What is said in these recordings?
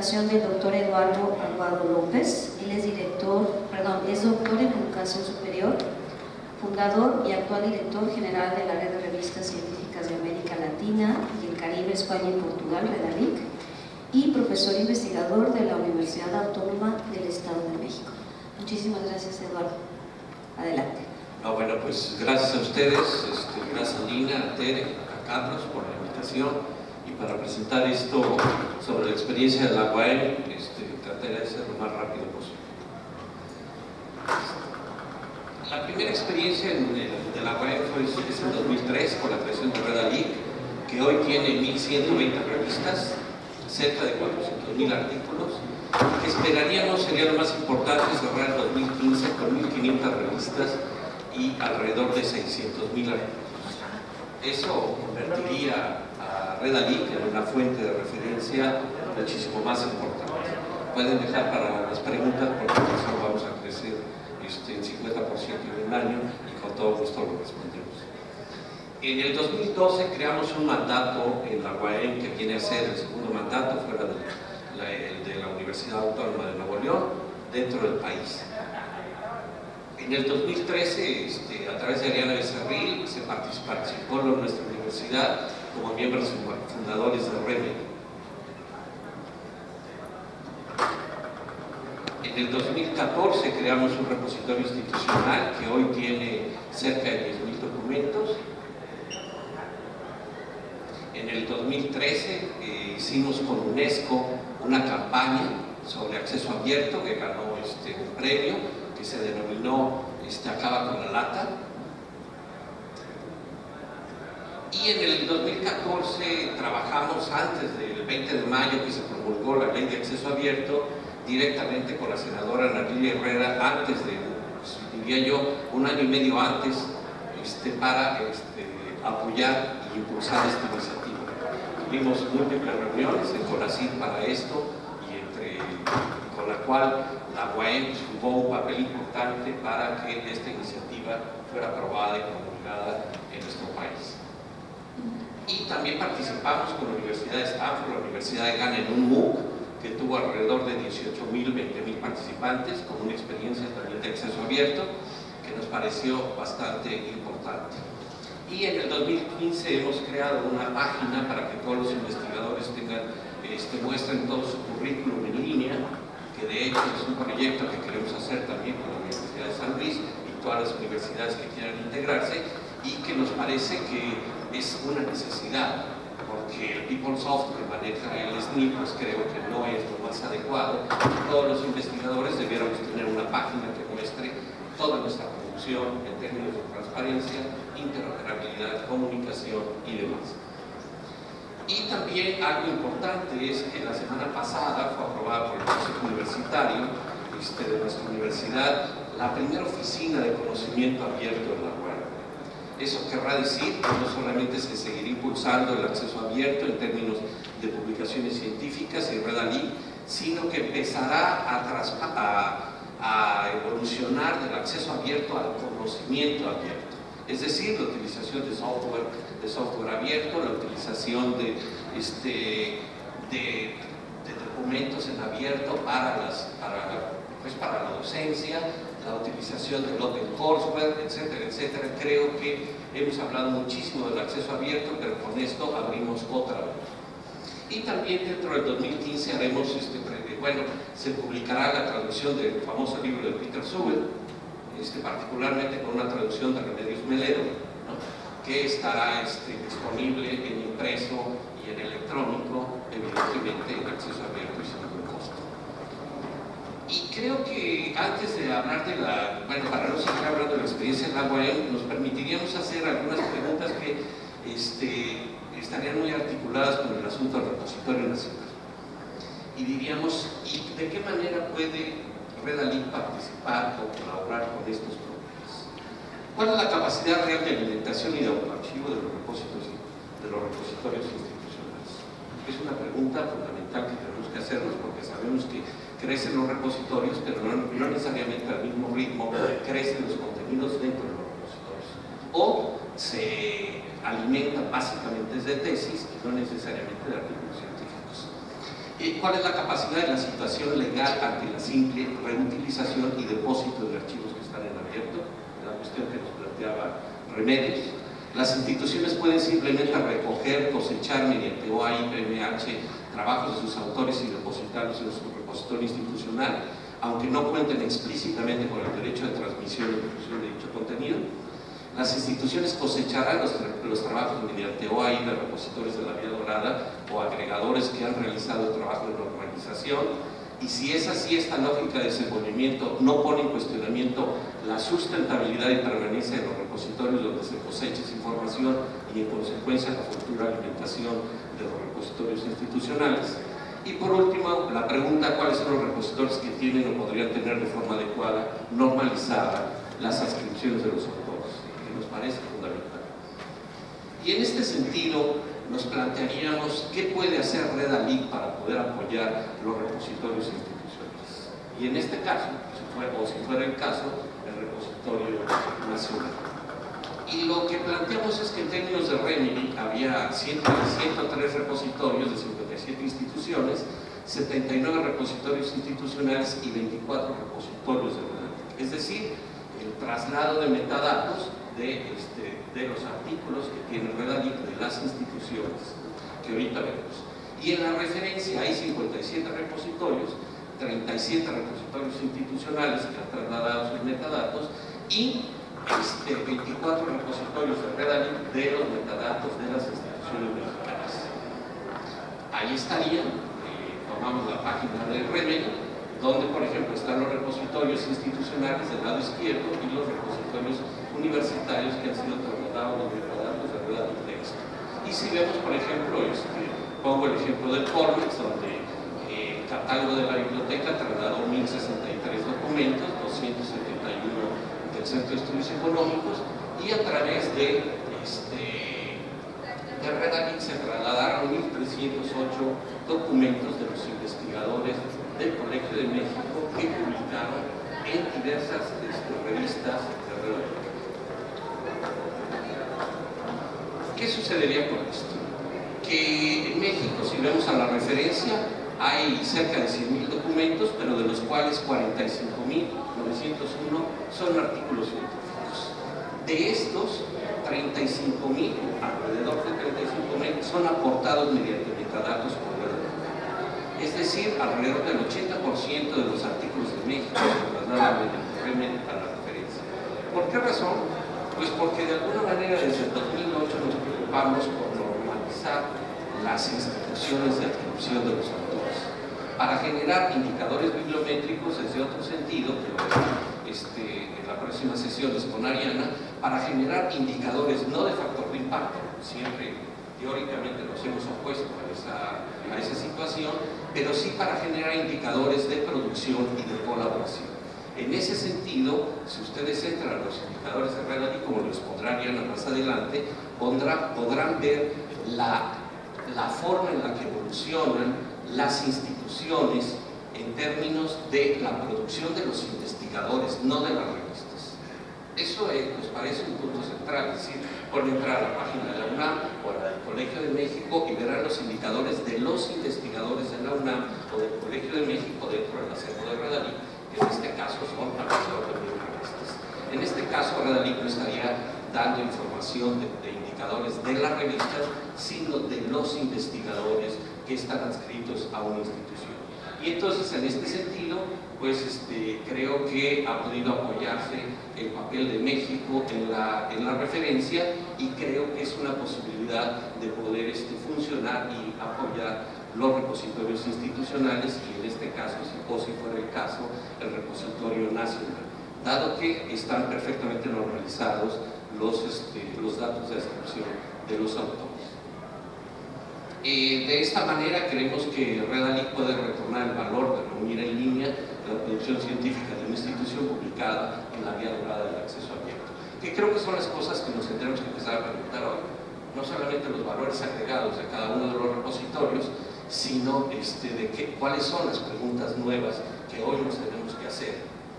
presentación del doctor Eduardo Aguado López. Él es director, perdón, es doctor en educación superior, fundador y actual director general de la red de revistas científicas de América Latina y el Caribe, España y Portugal, Redalic, y profesor investigador de la Universidad Autónoma del Estado de México. Muchísimas gracias, Eduardo. Adelante. No, bueno, pues gracias a ustedes, este, gracias a Lina, a Tere, a Carlos por la invitación para presentar esto sobre la experiencia de la UAM, este, trataré de ser lo más rápido posible. La primera experiencia en de la UAM fue en 2003 con la creación de Red League, que hoy tiene 1.120 revistas, cerca de 400.000 artículos. Esperaríamos, sería lo más importante, cerrar el 2015 con 1.500 revistas y alrededor de 600.000 artículos. Eso convertiría Que era una fuente de referencia muchísimo más importante. Pueden dejar para las preguntas porque eso vamos a crecer este, en 50% en un año y con todo gusto lo respondemos. En el 2012 creamos un mandato en la UAM que viene a ser el segundo mandato fuera de la, de la Universidad Autónoma de Nuevo León dentro del país. En el 2013, este, a través de Ariana Becerril, se participó en nuestra universidad como miembros fundadores de REME. En el 2014 creamos un repositorio institucional que hoy tiene cerca de 10.000 documentos. En el 2013 eh, hicimos con UNESCO una campaña sobre acceso abierto que ganó este, un premio que se denominó este, Acaba con la lata Y en el 2014 trabajamos antes del 20 de mayo que se promulgó la ley de acceso abierto directamente con la senadora Natalia Herrera antes de, diría yo, un año y medio antes este, para este, apoyar y impulsar esta iniciativa. Tuvimos múltiples reuniones en CONACYT para esto y entre, con la cual la UAM jugó un papel importante para que esta iniciativa fuera aprobada y promulgada en nuestro país y también participamos con la Universidad de Stanford, la Universidad de Ghana en un MOOC que tuvo alrededor de 18.000, 20.000 participantes con una experiencia también de acceso abierto que nos pareció bastante importante. Y en el 2015 hemos creado una página para que todos los investigadores tengan, este, muestren todo su currículum en línea, que de hecho es un proyecto que queremos hacer también con la Universidad de San Luis y todas las universidades que quieran integrarse y que nos parece que es una necesidad, porque el PeopleSoft que maneja el SNI, pues creo que no es lo más adecuado. Todos los investigadores debiéramos tener una página que muestre toda nuestra producción en términos de transparencia, interoperabilidad, comunicación y demás. Y también algo importante es que la semana pasada fue aprobada por el Consejo Universitario este, de nuestra universidad la primera oficina de conocimiento abierto en la web eso querrá decir que no solamente se seguirá impulsando el acceso abierto en términos de publicaciones científicas y Redalí, sino que empezará a, a, evolucionar del acceso abierto al conocimiento abierto. Es decir, la utilización de software, de software abierto, la utilización de, este, de, documentos en abierto para, las, para, pues para la docencia, la utilización del open courseware, etcétera, etcétera. Creo que hemos hablado muchísimo del acceso abierto, pero con esto abrimos otra vez. Y también dentro del 2015 haremos, este, bueno, se publicará la traducción del famoso libro de Peter Sewell, este, particularmente con una traducción de Remedios Melero, que estará este, disponible en impreso y en electrónico, evidentemente en acceso abierto creo que antes de hablar de la, bueno, para no seguir hablando de la experiencia en la UAM, nos permitiríamos hacer algunas preguntas que este, estarían muy articuladas con el asunto del repositorio nacional. Y diríamos, ¿y de qué manera puede Redalí participar o colaborar con estos programas? ¿Cuál es la capacidad real de alimentación y de autoarchivo de los, de los repositorios institucionales? Es una pregunta fundamental que tenemos que hacernos porque sabemos que crecen los repositorios, pero no, necesariamente al mismo ritmo crecen los contenidos dentro de los repositorios. O se alimentan básicamente de tesis y no necesariamente de artículos científicos. ¿Cuál es la capacidad de la situación legal ante la simple reutilización y depósito de archivos que están en abierto? La cuestión que nos planteaba Remedios. Las instituciones pueden simplemente recoger, cosechar mediante OAI, PMH, trabajos de sus autores y depositarlos en su repositorio institucional, aunque no cuenten explícitamente con el derecho de transmisión y difusión de dicho contenido las instituciones cosecharán los, trabajos mediante OAI de repositorios de la vía dorada o agregadores que han realizado el trabajo de normalización. Y si es así, esta lógica de desenvolvimiento no pone en cuestionamiento la sustentabilidad y permanencia de los repositorios donde se cosecha esa información y en consecuencia la futura alimentación de los repositorios institucionales. Y por último, la pregunta cuáles son los repositorios que tienen o podrían tener de forma adecuada, normalizada, las ascripciones de los parece fundamental. Y en este sentido nos plantearíamos qué puede hacer Red Ali para poder apoyar los repositorios institucionales. Y en este caso, o si fuera el caso, el repositorio nacional. Y lo que planteamos es que en términos de Remedy había 103 repositorios de 57 instituciones, 79 repositorios institucionales y 24 repositorios de red. Es decir, el traslado de metadatos de, este, los artículos que tiene Redalí de las instituciones, que ahorita vemos. Y en la referencia hay 57 repositorios, 37 repositorios institucionales que han trasladado sus metadatos y este, 24 repositorios de Redalí de los metadatos de las instituciones mexicanas. Ahí estarían, eh, tomamos la página del Remedy, donde por ejemplo están los repositorios institucionales del lado izquierdo y los repositorios universitarios que han sido trasladados los metadatos de rueda de texto. Y si vemos, por ejemplo, este, pongo el ejemplo del Cormex, donde eh, el catálogo de la biblioteca trasladó 1063 documentos, 271 del Centro de Estudios Económicos, y a través de, este, de se trasladaron 1308 documentos de los investigadores del Colegio de México que publicaron en diversas este, revistas de Redalix. ¿Qué sucedería con esto? Que en México, si vemos a la referencia, hay cerca de 100.000 pero de los cuales 45.901 son artículos científicos. De estos, 35.000, alrededor de 35.000, son aportados mediante metadatos por Es decir, alrededor del 80% de los artículos de México se trasladan mediante a la referencia. ¿Por qué razón? Pues porque de alguna manera desde el 2008 nos preocupamos por normalizar las instituciones de atribución de los para generar indicadores bibliométricos desde otro sentido, que este, en la próxima sesión es con Ariana, para generar indicadores no de factor de impacto, siempre teóricamente nos hemos opuesto a esa, situación, pero sí para generar indicadores de producción y de colaboración. En ese sentido, si ustedes entran a los indicadores de reality, como los pondrán más adelante, podrán, ver la, la forma en la que evolucionan las instituciones en términos de la producción de los investigadores, no de las revistas. Eso nos parece un punto central, es decir, pueden entrar a la página de la UNAM o al Colegio de México y verán los indicadores de los investigadores de la UNAM o del Colegio de México dentro del acervo de Redalí en este caso son alrededor de revistas. En este caso, Redalic no estaría dando información de, indicadores de las revistas, sino de los investigadores que están adscritos a una institución. Y entonces, en este sentido, pues este, creo que ha podido apoyarse el papel de México en la, en la referencia y creo que es una posibilidad de poder este, funcionar y apoyar los repositorios institucionales y en este caso, o si fuera el caso, el repositorio nacional, dado que están perfectamente normalizados los, este, los datos de descripción de los autores. Eh, de esta manera creemos que Redalic puede retornar el valor de reunir en línea la producción científica de una institución publicada en la vía dorada del acceso abierto. Que creo que son las cosas que nos tendremos que empezar a preguntar hoy. No solamente los valores agregados de cada uno de los repositorios, sino este, de qué, cuáles son las preguntas nuevas que hoy nos tenemos que hacer.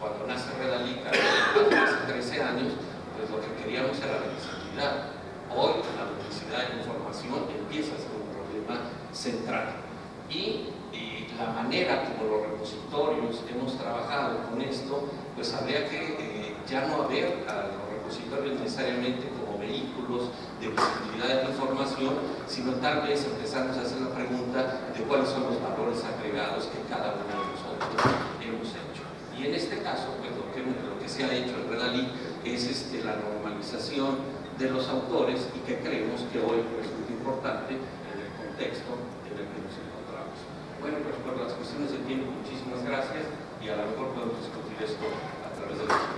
Cuando nace Redalica, hace 13 años, pues lo que queríamos era la visibilidad. Hoy la publicidad de información empieza a ser un problema central. Y, y la manera como los repositorios hemos trabajado con esto, pues habría que eh, ya no haber a los repositorios necesariamente como vehículos de visibilidad de información, sino tal vez empezarnos a hacer la pregunta de cuáles son los valores agregados que cada uno de nosotros hemos hecho. Y en este caso, pues lo que, lo que se ha hecho en Redalí es este, la normalización de los autores y que creemos que hoy es muy importante contexto en el que nos encontramos. Bueno, pues por las cuestiones de tiempo, muchísimas gracias y a lo mejor podemos discutir esto a través de las